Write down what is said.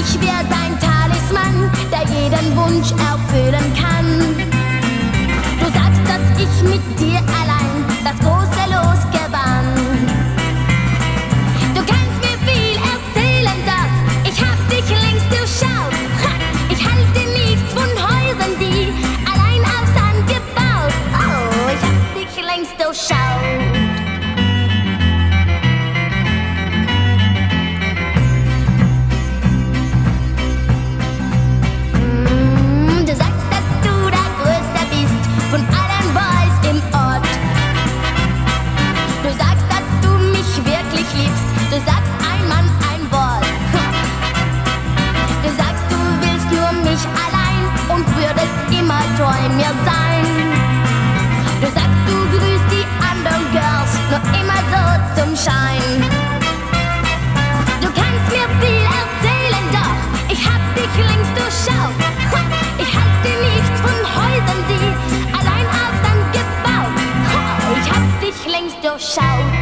Ich werde dein Talisman, der jeden Wunsch erfüllt. Du sagst ein Mann, ein Wort. Du sagst, du willst nur mich allein und würdest immer treu mir sein. Du sagst, du grüßt die anderen Girls nur immer so zum Schein. Du kannst mir viel erzählen, doch ich hab dich längst durchschaut. Ich halte nichts von Häusern, die allein auf Sand gebaut. Ich hab dich längst durchschaut.